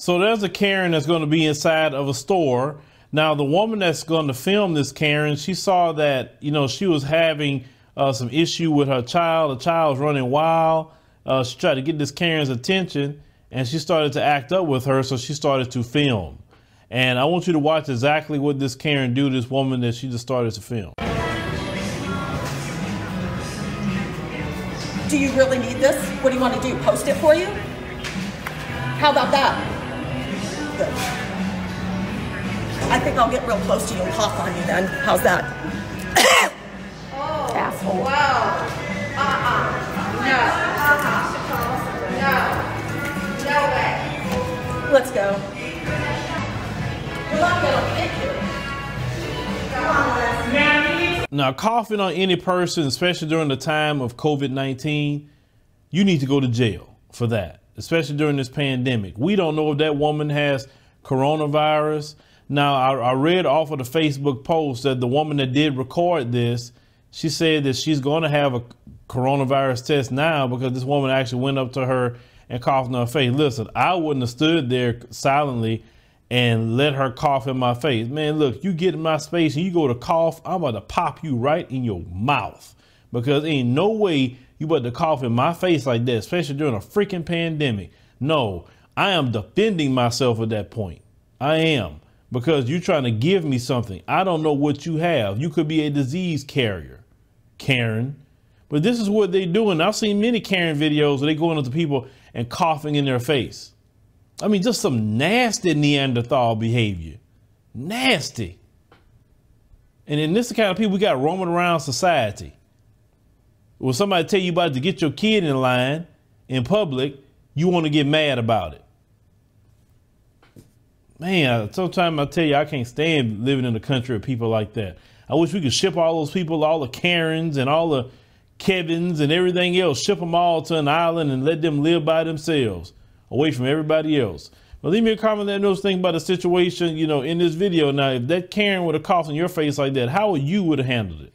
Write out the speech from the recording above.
So there's a Karen that's going to be inside of a store. Now, the woman that's going to film this Karen, she saw that, you know, she was having uh, some issue with her child. The child was running wild. Uh, she tried to get this Karen's attention and she started to act up with her. So she started to film. And I want you to watch exactly what this Karen do this woman that she just started to film. Do you really need this? What do you want to do? Post it for you? How about that? Good. I think I'll get real close to you and cough on you then. How's that? Oh, Asshole. Wow. Uh-uh. No. Uh-uh. No. No way. Let's go. Well, I'm gonna pick you. Come on, Les. Now, coughing on any person, especially during the time of COVID 19, you need to go to jail for that, especially during this pandemic. We don't know if that woman has coronavirus. Now, I, I read off of the Facebook post that the woman that did record this, she said that she's going to have a coronavirus test now because this woman actually went up to her and coughed in her face. Listen, I wouldn't have stood there silently and let her cough in my face. Man, look, you get in my space and you go to cough, I'm about to pop you right in your mouth because ain't no way you about to cough in my face like that, especially during a freaking pandemic. No, I am defending myself at that point. I am because you're trying to give me something. I don't know what you have. You could be a disease carrier, Karen. But this is what they do. And I've seen many Karen videos where they going up to people and coughing in their face. I mean, just some nasty Neanderthal behavior. Nasty. And then this is the kind of people we got roaming around society. When somebody tell you about to get your kid in line in public, you want to get mad about it. Man, sometimes I tell you, I can't stand living in a country of people like that. I wish we could ship all those people, all the Karens and all the Kevins and everything else, ship them all to an island and let them live by themselves, away from everybody else. But leave me a comment that knows thing about the situation, you know, in this video. Now, if that Karen would have coughed in your face like that, how would you would have handled it?